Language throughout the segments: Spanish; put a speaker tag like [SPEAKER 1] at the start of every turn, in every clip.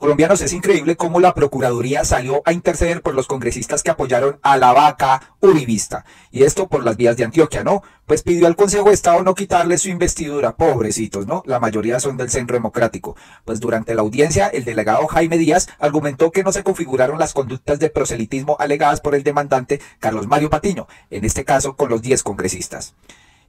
[SPEAKER 1] Colombianos, es increíble cómo la Procuraduría salió a interceder por los congresistas que apoyaron a la vaca uribista. Y esto por las vías de Antioquia, ¿no? Pues pidió al Consejo de Estado no quitarle su investidura, pobrecitos, ¿no? La mayoría son del Centro Democrático. Pues durante la audiencia, el delegado Jaime Díaz argumentó que no se configuraron las conductas de proselitismo alegadas por el demandante Carlos Mario Patiño, en este caso con los 10 congresistas.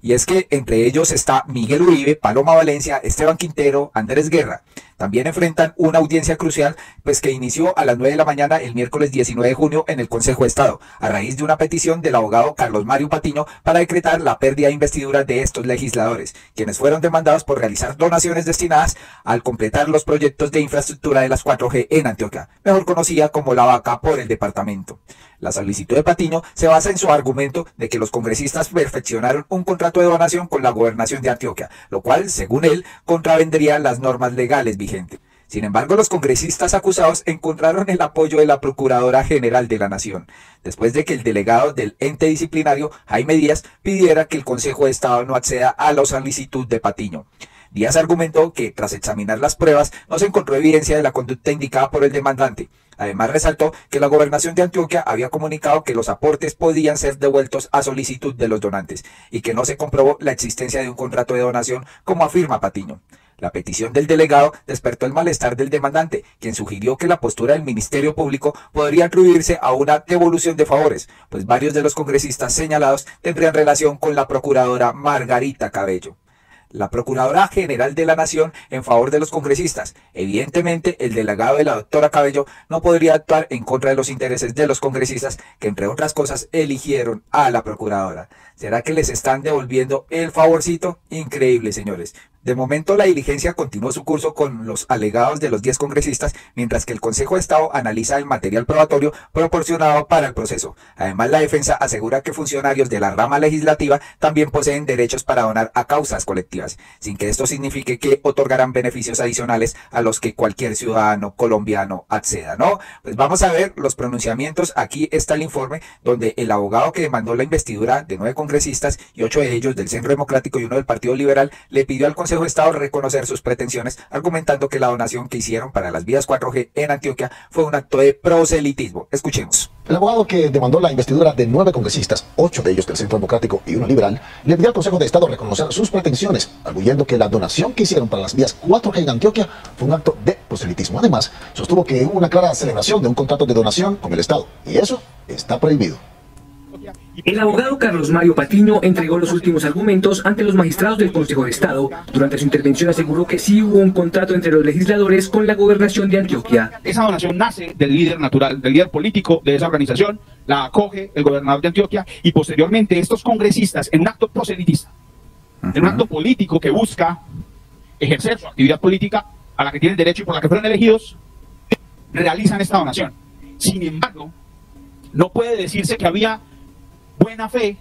[SPEAKER 1] Y es que entre ellos está Miguel Uribe, Paloma Valencia, Esteban Quintero, Andrés Guerra. También enfrentan una audiencia crucial, pues que inició a las 9 de la mañana el miércoles 19 de junio en el Consejo de Estado, a raíz de una petición del abogado Carlos Mario Patiño para decretar la pérdida de investidura de estos legisladores, quienes fueron demandados por realizar donaciones destinadas al completar los proyectos de infraestructura de las 4G en Antioquia, mejor conocida como la vaca por el departamento. La solicitud de Patiño se basa en su argumento de que los congresistas perfeccionaron un contrato de donación con la gobernación de Antioquia, lo cual, según él, contravendería las normas legales vigentes. Sin embargo, los congresistas acusados encontraron el apoyo de la Procuradora General de la Nación, después de que el delegado del ente disciplinario, Jaime Díaz, pidiera que el Consejo de Estado no acceda a la solicitud de Patiño. Díaz argumentó que, tras examinar las pruebas, no se encontró evidencia de la conducta indicada por el demandante. Además, resaltó que la gobernación de Antioquia había comunicado que los aportes podían ser devueltos a solicitud de los donantes y que no se comprobó la existencia de un contrato de donación, como afirma Patiño. La petición del delegado despertó el malestar del demandante, quien sugirió que la postura del Ministerio Público podría atribuirse a una devolución de favores, pues varios de los congresistas señalados tendrían relación con la procuradora Margarita Cabello la Procuradora General de la Nación en favor de los congresistas. Evidentemente, el delegado de la doctora Cabello no podría actuar en contra de los intereses de los congresistas que, entre otras cosas, eligieron a la Procuradora. ¿Será que les están devolviendo el favorcito? Increíble, señores. De momento, la diligencia continuó su curso con los alegados de los 10 congresistas, mientras que el Consejo de Estado analiza el material probatorio proporcionado para el proceso. Además, la defensa asegura que funcionarios de la rama legislativa también poseen derechos para donar a causas colectivas, sin que esto signifique que otorgarán beneficios adicionales a los que cualquier ciudadano colombiano acceda, ¿no? Pues vamos a ver los pronunciamientos. Aquí está el informe donde el abogado que demandó la investidura de nueve congresistas y ocho de ellos del Centro Democrático y uno del Partido Liberal le pidió al Consejo Consejo de Estado reconocer sus pretensiones, argumentando que la donación que hicieron para las vías 4G en Antioquia fue un acto de proselitismo. Escuchemos.
[SPEAKER 2] El abogado que demandó la investidura de nueve congresistas, ocho de ellos del Centro Democrático y uno liberal, le pidió al Consejo de Estado reconocer sus pretensiones, arguyendo que la donación que hicieron para las vías 4G en Antioquia fue un acto de proselitismo. Además, sostuvo que hubo una clara celebración de un contrato de donación con el Estado, y eso está prohibido.
[SPEAKER 3] El abogado Carlos Mario Patiño entregó los últimos argumentos ante los magistrados del Consejo de Estado. Durante su intervención aseguró que sí hubo un contrato entre los legisladores con la gobernación de Antioquia.
[SPEAKER 4] Esa donación nace del líder natural, del líder político de esa organización, la acoge el gobernador de Antioquia y posteriormente estos congresistas en un acto proselitista, en un acto político que busca ejercer su actividad política a la que tienen derecho y por la que fueron elegidos, realizan esta donación. Sin embargo, no puede decirse que había buena fe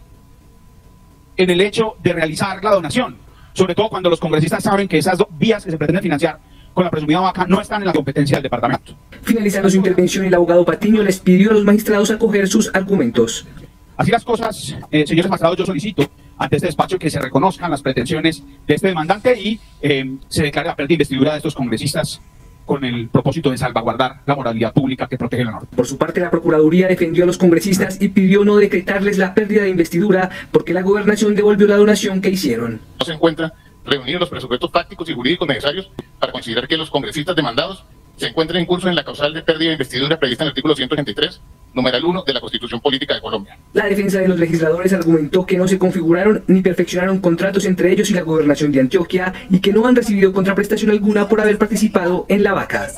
[SPEAKER 4] en el hecho de realizar la donación, sobre todo cuando los congresistas saben que esas dos vías que se pretenden financiar con la presumida vaca no están en la competencia del departamento.
[SPEAKER 3] Finalizando su intervención, el abogado Patiño les pidió a los magistrados acoger sus argumentos.
[SPEAKER 4] Así las cosas, eh, señores magistrados, yo solicito ante este despacho que se reconozcan las pretensiones de este demandante y eh, se declare la pérdida de investidura de estos congresistas con el propósito de salvaguardar la moralidad pública que protege la norma.
[SPEAKER 3] Por su parte, la Procuraduría defendió a los congresistas y pidió no decretarles la pérdida de investidura porque la gobernación devolvió la donación que hicieron.
[SPEAKER 5] No se encuentra reunidos los presupuestos tácticos y jurídicos necesarios para considerar que los congresistas demandados se encuentren en curso en la causal de pérdida de investidura prevista en el artículo 183 numeral 1 de la Constitución Política de Colombia.
[SPEAKER 3] La defensa de los legisladores argumentó que no se configuraron ni perfeccionaron contratos entre ellos y la gobernación de Antioquia y que no han recibido contraprestación alguna por haber participado en la vaca.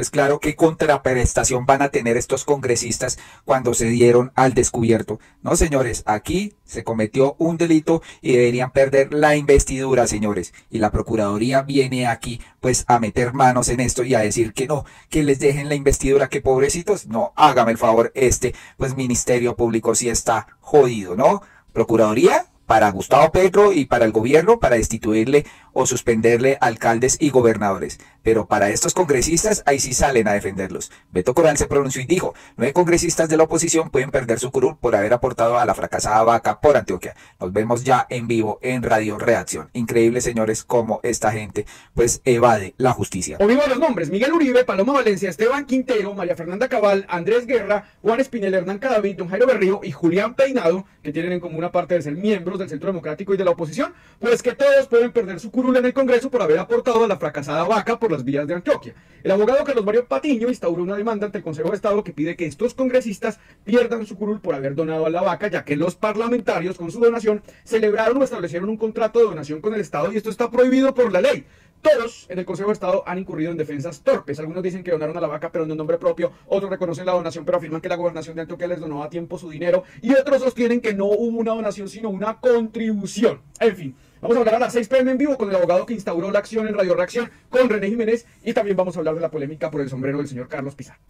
[SPEAKER 1] Pues claro que contraprestación van a tener estos congresistas cuando se dieron al descubierto. No, señores, aquí se cometió un delito y deberían perder la investidura, señores. Y la Procuraduría viene aquí pues a meter manos en esto y a decir que no, que les dejen la investidura, que pobrecitos, no, hágame el favor, este pues Ministerio Público sí está jodido, ¿no? Procuraduría para Gustavo Petro y para el gobierno para destituirle o suspenderle alcaldes y gobernadores. Pero para estos congresistas, ahí sí salen a defenderlos. Beto Coral se pronunció y dijo, nueve congresistas de la oposición pueden perder su curul por haber aportado a la fracasada vaca por Antioquia. Nos vemos ya en vivo en Radio Reacción. Increíble, señores, cómo esta gente pues evade la justicia.
[SPEAKER 6] O vivo los nombres, Miguel Uribe, Paloma Valencia, Esteban Quintero, María Fernanda Cabal, Andrés Guerra, Juan Espinel, Hernán Cadavid, Don Jairo Berrío y Julián Peinado, que tienen en común aparte de ser miembros del Centro Democrático y de la oposición, pues que todos pueden perder su curul en el Congreso por haber aportado a la fracasada vaca por las vías de Antioquia. El abogado Carlos Mario Patiño instauró una demanda ante el Consejo de Estado que pide que estos congresistas pierdan su curul por haber donado a la vaca, ya que los parlamentarios con su donación celebraron o establecieron un contrato de donación con el Estado y esto está prohibido por la ley. Todos en el Consejo de Estado han incurrido en defensas torpes. Algunos dicen que donaron a la vaca, pero en un nombre propio. Otros reconocen la donación, pero afirman que la gobernación de Antioquia les donó a tiempo su dinero. Y otros sostienen que no hubo una donación, sino una contribución. En fin, Vamos a hablar a las 6 pm en vivo con el abogado que instauró la acción en Radio Reacción, con René Jiménez, y también vamos a hablar de la polémica por el sombrero del señor Carlos Pizarro.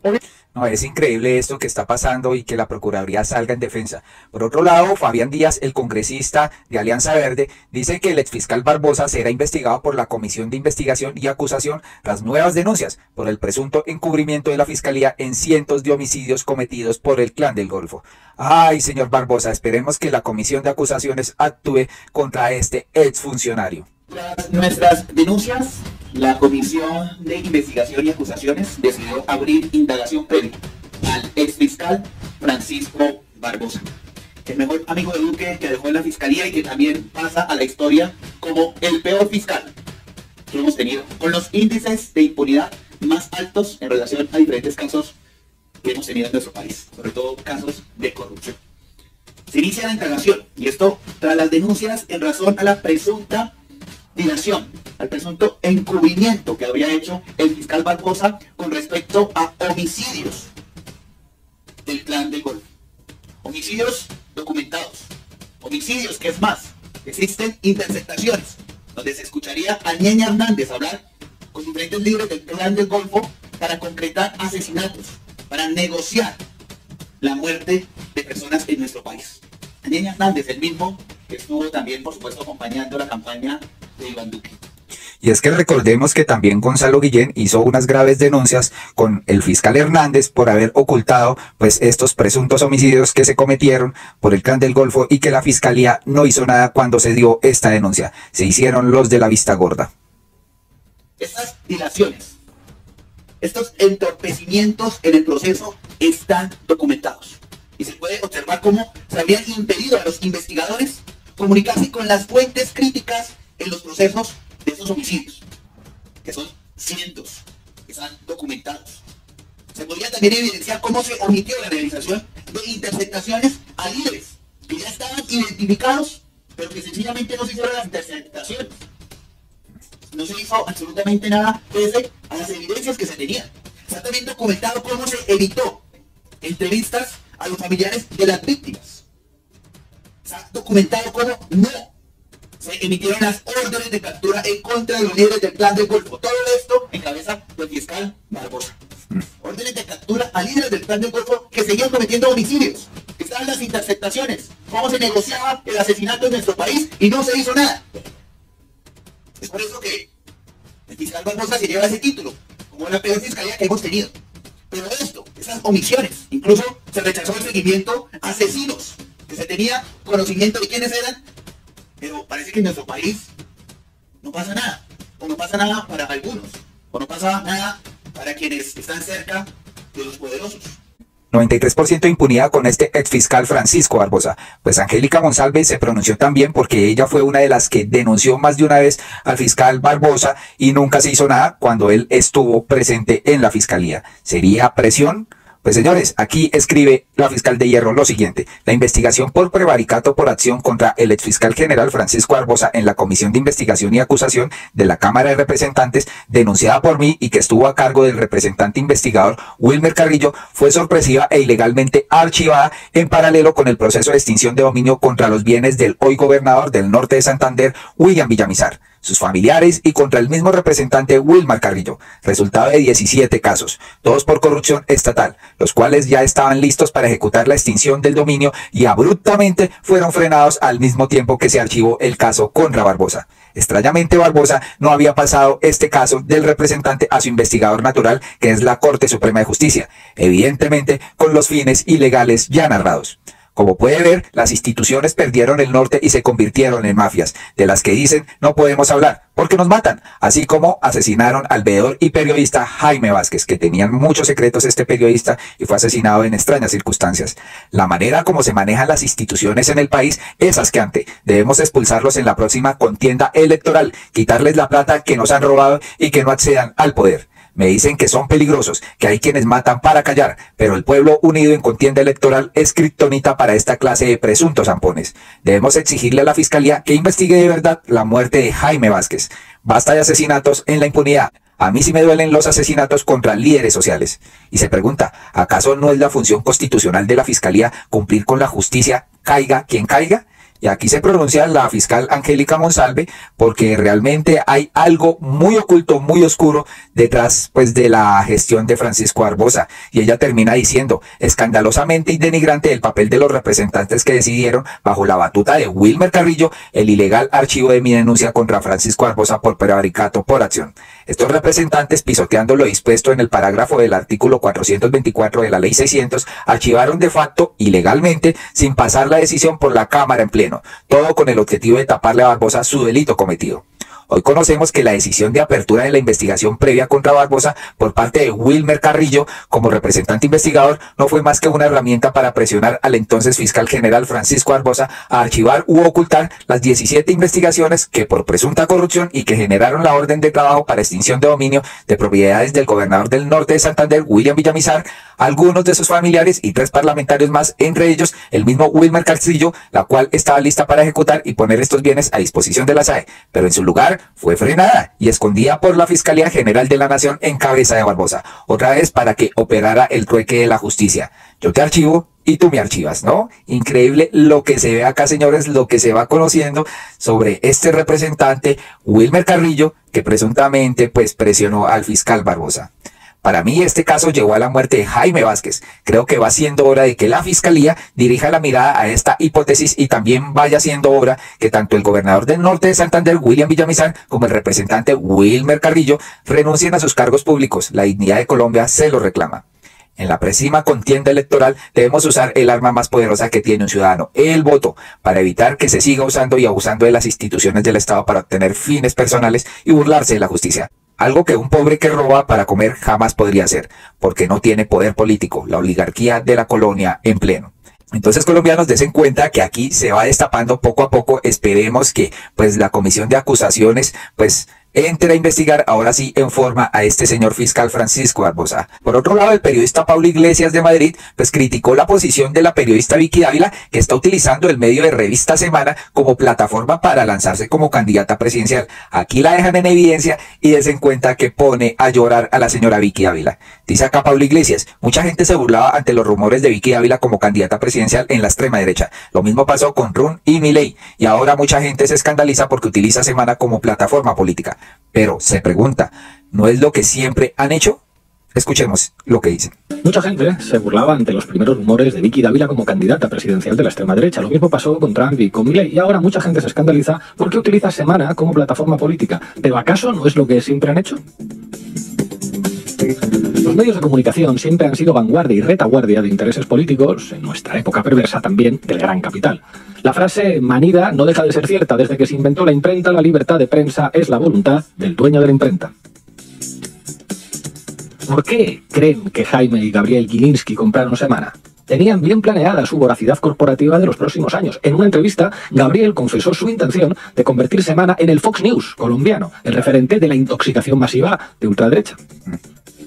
[SPEAKER 1] No, es increíble esto que está pasando y que la Procuraduría salga en defensa. Por otro lado, Fabián Díaz, el congresista de Alianza Verde, dice que el exfiscal Barbosa será investigado por la Comisión de Investigación y Acusación tras nuevas denuncias por el presunto encubrimiento de la Fiscalía en cientos de homicidios cometidos por el Clan del Golfo. Ay, señor Barbosa, esperemos que la Comisión de Acusaciones actúe contra este exfuncionario.
[SPEAKER 7] Tras nuestras denuncias, la Comisión de Investigación y Acusaciones decidió abrir indagación previa al exfiscal Francisco Barbosa, el mejor amigo de Duque que dejó en la fiscalía y que también pasa a la historia como el peor fiscal que hemos tenido, con los índices de impunidad más altos en relación a diferentes casos que hemos tenido en nuestro país, sobre todo casos de corrupción. Se inicia la indagación, y esto tras las denuncias en razón a la presunta dilación, al presunto encubrimiento que habría hecho el fiscal Barbosa con respecto a homicidios del plan de Golfo. Homicidios documentados, homicidios que es más, existen interceptaciones, donde se escucharía a Ñeña Hernández hablar con diferentes líderes del plan del Golfo para concretar asesinatos, para negociar la muerte de personas en nuestro país. Daniel Hernández, el mismo que estuvo también, por supuesto, acompañando la campaña de Iván Duque.
[SPEAKER 1] Y es que recordemos que también Gonzalo Guillén hizo unas graves denuncias con el fiscal Hernández por haber ocultado pues estos presuntos homicidios que se cometieron por el clan del Golfo y que la fiscalía no hizo nada cuando se dio esta denuncia. Se hicieron los de la vista gorda.
[SPEAKER 7] Estas dilaciones estos entorpecimientos en el proceso están documentados. Y se puede observar cómo se habían impedido a los investigadores comunicarse con las fuentes críticas en los procesos de esos homicidios, que son cientos, que están documentados. Se podría también evidenciar cómo se omitió la realización de interceptaciones a líderes que ya estaban identificados, pero que sencillamente no se hicieron las interceptaciones no se hizo absolutamente nada pese a las evidencias que se tenían. Está también documentado cómo se evitó entrevistas a los familiares de las víctimas. Se ha documentado cómo no se emitieron las órdenes de captura en contra de los líderes del plan del Golfo. Todo esto en cabeza del fiscal Barbosa. Órdenes de captura a líderes del plan del Golfo que seguían cometiendo homicidios. Están las interceptaciones. Cómo se negociaba el asesinato en nuestro país y no se hizo nada. Es por eso que el fiscal Barbosa se lleva ese título, como la peor fiscalía que hemos tenido. Pero esto, esas omisiones, incluso se rechazó el seguimiento a asesinos, que se tenía conocimiento de quiénes eran, pero parece que en nuestro país no pasa nada, o no pasa nada para algunos, o no pasa nada para quienes están cerca de los poderosos.
[SPEAKER 1] 93% de impunidad con este ex fiscal Francisco Barbosa. Pues Angélica González se pronunció también porque ella fue una de las que denunció más de una vez al fiscal Barbosa y nunca se hizo nada cuando él estuvo presente en la fiscalía. ¿Sería presión? Pues señores, aquí escribe la fiscal de Hierro lo siguiente. La investigación por prevaricato por acción contra el exfiscal general Francisco Arbosa en la Comisión de Investigación y Acusación de la Cámara de Representantes, denunciada por mí y que estuvo a cargo del representante investigador Wilmer Carrillo, fue sorpresiva e ilegalmente archivada en paralelo con el proceso de extinción de dominio contra los bienes del hoy gobernador del norte de Santander, William Villamizar sus familiares y contra el mismo representante Wilmar Carrillo, resultado de 17 casos, todos por corrupción estatal, los cuales ya estaban listos para ejecutar la extinción del dominio y abruptamente fueron frenados al mismo tiempo que se archivó el caso contra Barbosa. Extrañamente Barbosa no había pasado este caso del representante a su investigador natural, que es la Corte Suprema de Justicia, evidentemente con los fines ilegales ya narrados. Como puede ver, las instituciones perdieron el norte y se convirtieron en mafias, de las que dicen no podemos hablar, porque nos matan, así como asesinaron al veedor y periodista Jaime Vázquez, que tenían muchos secretos este periodista y fue asesinado en extrañas circunstancias. La manera como se manejan las instituciones en el país es asqueante. Debemos expulsarlos en la próxima contienda electoral, quitarles la plata que nos han robado y que no accedan al poder. Me dicen que son peligrosos, que hay quienes matan para callar, pero el pueblo unido en contienda electoral es criptonita para esta clase de presuntos zampones. Debemos exigirle a la Fiscalía que investigue de verdad la muerte de Jaime Vázquez. Basta de asesinatos en la impunidad. A mí sí me duelen los asesinatos contra líderes sociales. Y se pregunta, ¿acaso no es la función constitucional de la Fiscalía cumplir con la justicia, caiga quien caiga? Y aquí se pronuncia la fiscal Angélica Monsalve porque realmente hay algo muy oculto, muy oscuro detrás pues de la gestión de Francisco Barbosa. Y ella termina diciendo, escandalosamente y denigrante el papel de los representantes que decidieron, bajo la batuta de Wilmer Carrillo, el ilegal archivo de mi denuncia contra Francisco Barbosa por prevaricato por acción. Estos representantes, pisoteando lo dispuesto en el parágrafo del artículo 424 de la ley 600, archivaron de facto, ilegalmente, sin pasar la decisión por la Cámara en pleno todo con el objetivo de taparle a Barbosa su delito cometido. Hoy conocemos que la decisión de apertura de la investigación previa contra Barbosa por parte de Wilmer Carrillo como representante investigador no fue más que una herramienta para presionar al entonces fiscal general Francisco Barbosa a archivar u ocultar las 17 investigaciones que por presunta corrupción y que generaron la orden de trabajo para extinción de dominio de propiedades del gobernador del norte de Santander, William Villamizar, algunos de sus familiares y tres parlamentarios más, entre ellos el mismo Wilmer Carrillo, la cual estaba lista para ejecutar y poner estos bienes a disposición de la SAE, pero en su lugar fue frenada y escondida por la Fiscalía General de la Nación en cabeza de Barbosa, otra vez para que operara el trueque de la justicia. Yo te archivo y tú me archivas, ¿no? Increíble lo que se ve acá, señores, lo que se va conociendo sobre este representante, Wilmer Carrillo, que presuntamente pues presionó al fiscal Barbosa. Para mí este caso llevó a la muerte de Jaime Vázquez. Creo que va siendo hora de que la Fiscalía dirija la mirada a esta hipótesis y también vaya siendo hora que tanto el gobernador del norte de Santander, William Villamizar, como el representante Wilmer Carrillo renuncien a sus cargos públicos. La dignidad de Colombia se lo reclama. En la próxima contienda electoral debemos usar el arma más poderosa que tiene un ciudadano, el voto, para evitar que se siga usando y abusando de las instituciones del Estado para obtener fines personales y burlarse de la justicia. Algo que un pobre que roba para comer jamás podría hacer, porque no tiene poder político, la oligarquía de la colonia en pleno. Entonces, colombianos, desen cuenta que aquí se va destapando poco a poco. Esperemos que, pues, la comisión de acusaciones, pues, entre a investigar ahora sí en forma a este señor fiscal Francisco Barbosa. Por otro lado, el periodista Pablo Iglesias de Madrid pues criticó la posición de la periodista Vicky Dávila que está utilizando el medio de Revista Semana como plataforma para lanzarse como candidata presidencial. Aquí la dejan en evidencia y des en cuenta que pone a llorar a la señora Vicky Dávila. Dice acá Pablo Iglesias, mucha gente se burlaba ante los rumores de Vicky Dávila como candidata presidencial en la extrema derecha. Lo mismo pasó con Run y Milei y ahora mucha gente se escandaliza porque utiliza Semana como plataforma política. Pero se pregunta, ¿no es lo que siempre han hecho? Escuchemos lo que dicen.
[SPEAKER 8] Mucha gente se burlaba ante los primeros rumores de Vicky Dávila como candidata presidencial de la extrema derecha. Lo mismo pasó con Trump y con Milley. Y ahora mucha gente se escandaliza porque utiliza Semana como plataforma política. ¿Pero acaso no es lo que siempre han hecho? Los medios de comunicación siempre han sido vanguardia y retaguardia de intereses políticos, en nuestra época perversa también, del gran capital. La frase manida no deja de ser cierta. Desde que se inventó la imprenta, la libertad de prensa es la voluntad del dueño de la imprenta. ¿Por qué creen que Jaime y Gabriel Gilinski compraron Semana? Tenían bien planeada su voracidad corporativa de los próximos años. En una entrevista, Gabriel confesó su intención de convertir Semana en el Fox News colombiano, el referente de la intoxicación masiva de ultraderecha.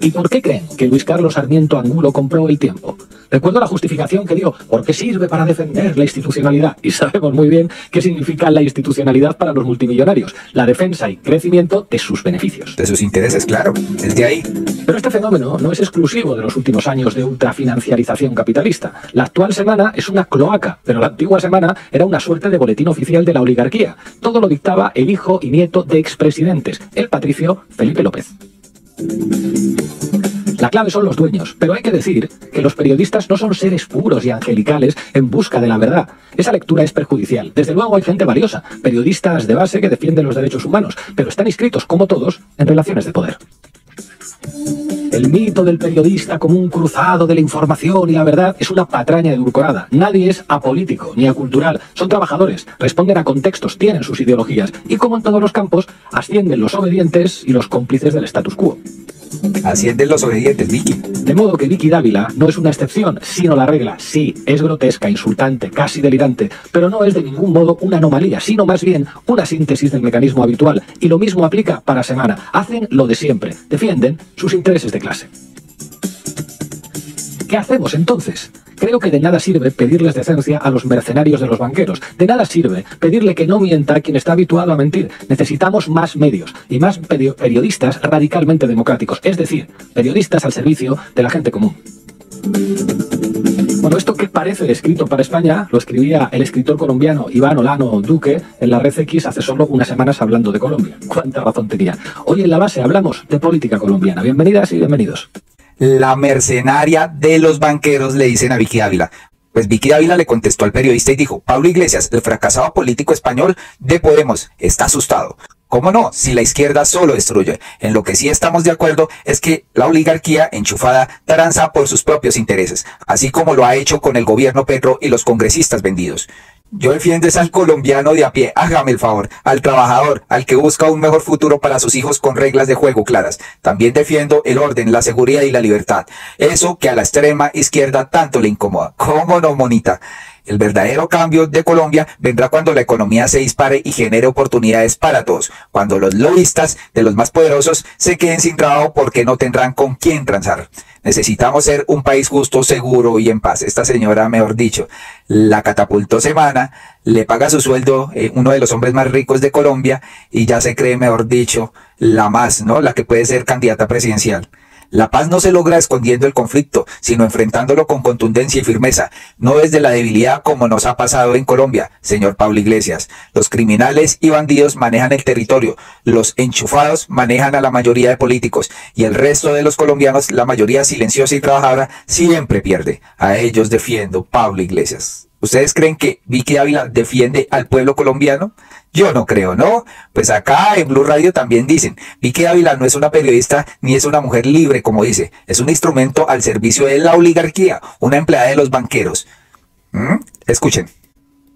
[SPEAKER 8] ¿Y por qué creen que Luis Carlos Sarmiento Angulo compró el tiempo? Recuerdo la justificación que dio, porque sirve para defender la institucionalidad. Y sabemos muy bien qué significa la institucionalidad para los multimillonarios, la defensa y crecimiento de sus beneficios.
[SPEAKER 1] De sus intereses, claro, desde ahí.
[SPEAKER 8] Pero este fenómeno no es exclusivo de los últimos años de ultrafinanciarización capitalista. La actual semana es una cloaca, pero la antigua semana era una suerte de boletín oficial de la oligarquía. Todo lo dictaba el hijo y nieto de expresidentes, el patricio Felipe López. La clave son los dueños, pero hay que decir que los periodistas no son seres puros y angelicales en busca de la verdad. Esa lectura es perjudicial. Desde luego hay gente valiosa, periodistas de base que defienden los derechos humanos, pero están inscritos, como todos, en relaciones de poder. El mito del periodista como un cruzado de la información y la verdad es una patraña edulcorada. Nadie es apolítico ni acultural. Son trabajadores, responden a contextos, tienen sus ideologías y como en todos los campos, ascienden los obedientes y los cómplices del status quo.
[SPEAKER 1] Ascienden los obedientes, Vicky.
[SPEAKER 8] De modo que Vicky Dávila no es una excepción, sino la regla. Sí, es grotesca, insultante, casi delirante, pero no es de ningún modo una anomalía, sino más bien una síntesis del mecanismo habitual. Y lo mismo aplica para Semana. Hacen lo de siempre, defienden sus intereses de clase. ¿Qué hacemos entonces? Creo que de nada sirve pedirles decencia a los mercenarios de los banqueros. De nada sirve pedirle que no mienta a quien está habituado a mentir. Necesitamos más medios y más periodistas radicalmente democráticos, es decir, periodistas al servicio de la gente común. Bueno, esto que parece escrito para España lo escribía el escritor colombiano Iván Olano Duque en la Red X hace solo unas semanas hablando de Colombia. ¿Cuánta razón tenía? Hoy en la base hablamos de política colombiana. Bienvenidas y bienvenidos
[SPEAKER 1] la mercenaria de los banqueros, le dicen a Vicky Ávila. Pues Vicky Ávila le contestó al periodista y dijo, Pablo Iglesias, el fracasado político español de Podemos, está asustado. ¿Cómo no? Si la izquierda solo destruye. En lo que sí estamos de acuerdo es que la oligarquía enchufada tranza por sus propios intereses, así como lo ha hecho con el gobierno Petro y los congresistas vendidos. Yo defiendo es al colombiano de a pie, hágame el favor, al trabajador, al que busca un mejor futuro para sus hijos con reglas de juego claras. También defiendo el orden, la seguridad y la libertad. Eso que a la extrema izquierda tanto le incomoda. ¿Cómo no, monita? El verdadero cambio de Colombia vendrá cuando la economía se dispare y genere oportunidades para todos, cuando los lobistas de los más poderosos se queden sin trabajo porque no tendrán con quién transar. Necesitamos ser un país justo, seguro y en paz. Esta señora, mejor dicho, la catapultó semana, le paga su sueldo eh, uno de los hombres más ricos de Colombia y ya se cree, mejor dicho, la más, ¿no? La que puede ser candidata presidencial. La paz no se logra escondiendo el conflicto, sino enfrentándolo con contundencia y firmeza, no desde la debilidad como nos ha pasado en Colombia, señor Pablo Iglesias. Los criminales y bandidos manejan el territorio, los enchufados manejan a la mayoría de políticos y el resto de los colombianos, la mayoría silenciosa y trabajadora, siempre pierde. A ellos defiendo Pablo Iglesias. ¿Ustedes creen que Vicky Ávila defiende al pueblo colombiano? Yo no creo, ¿no? Pues acá en Blue Radio también dicen, Vicky Ávila no es una periodista ni es una mujer libre, como dice, es un instrumento al servicio de la oligarquía, una empleada de los banqueros. ¿Mm? Escuchen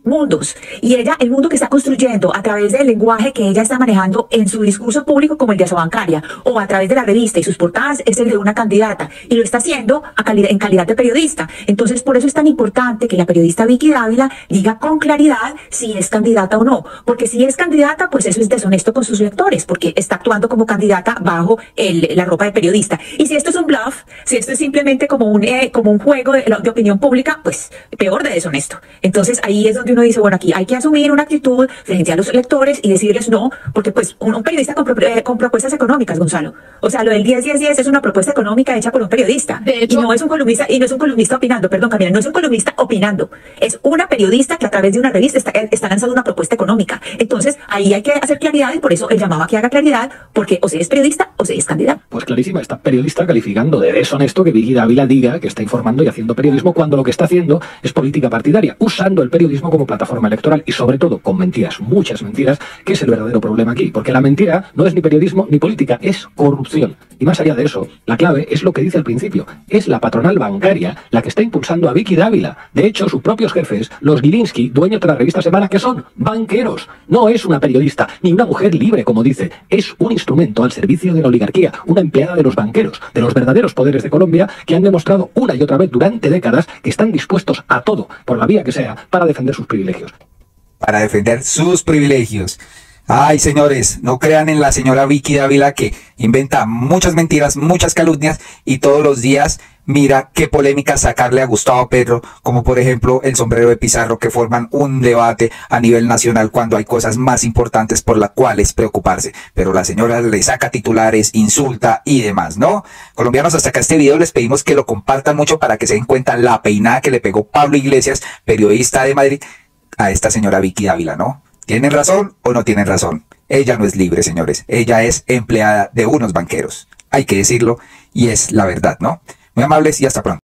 [SPEAKER 9] mundos. Y ella, el mundo que está construyendo a través del lenguaje que ella está manejando en su discurso público como el de su bancaria, o a través de la revista y sus portadas, es el de una candidata. Y lo está haciendo a calidad, en calidad de periodista. Entonces, por eso es tan importante que la periodista Vicky Dávila diga con claridad si es candidata o no. Porque si es candidata, pues eso es deshonesto con sus lectores, porque está actuando como candidata bajo el, la ropa de periodista. Y si esto es un bluff, si esto es simplemente como un, eh, como un juego de, de opinión pública, pues peor de deshonesto. Entonces, ahí es donde uno dice, bueno, aquí hay que asumir una actitud frente a los lectores y decirles no, porque pues un, periodista con, eh, con, propuestas económicas, Gonzalo. O sea, lo del 10-10-10 es una propuesta económica hecha por un periodista. De hecho, y no es un columnista, y no es un columnista opinando, perdón, Camila, no es un columnista opinando. Es una periodista que a través de una revista está, está lanzando una propuesta económica. Entonces, ahí hay que hacer claridad y por eso él llamaba a que haga claridad, porque o se es periodista o se es candidato.
[SPEAKER 8] Pues clarísima, está periodista calificando de deshonesto que Vicky Dávila diga que está informando y haciendo periodismo cuando lo que está haciendo es política partidaria, usando el periodismo como plataforma electoral y sobre todo con mentiras, muchas mentiras, que es el verdadero problema aquí, porque la mentira no es ni periodismo ni política, es corrupción. Y más allá de eso, la clave es lo que dice al principio, es la patronal bancaria la que está impulsando a Vicky Dávila. De hecho, sus propios jefes, los Gilinski, dueños de la revista Semana, que son banqueros. No es una periodista, ni una mujer libre, como dice, es un instrumento al servicio de la oligarquía, una empleada de los banqueros, de los verdaderos poderes de Colombia, que han demostrado una y otra vez durante décadas que están dispuestos a todo, por la vía que sea, para defender sus
[SPEAKER 1] para defender sus privilegios. Ay, señores, no crean en la señora Vicky Dávila que inventa muchas mentiras, muchas calumnias y todos los días mira qué polémica sacarle a Gustavo Pedro, como por ejemplo el sombrero de Pizarro que forman un debate a nivel nacional cuando hay cosas más importantes por las cuales preocuparse. Pero la señora le saca titulares, insulta y demás, ¿no? Colombianos, hasta acá este video les pedimos que lo compartan mucho para que se den cuenta la peinada que le pegó Pablo Iglesias, periodista de Madrid, a esta señora Vicky Dávila, ¿no? ¿Tienen razón o no tienen razón? Ella no es libre, señores. Ella es empleada de unos banqueros. Hay que decirlo y es la verdad, ¿no? Muy amables y hasta pronto.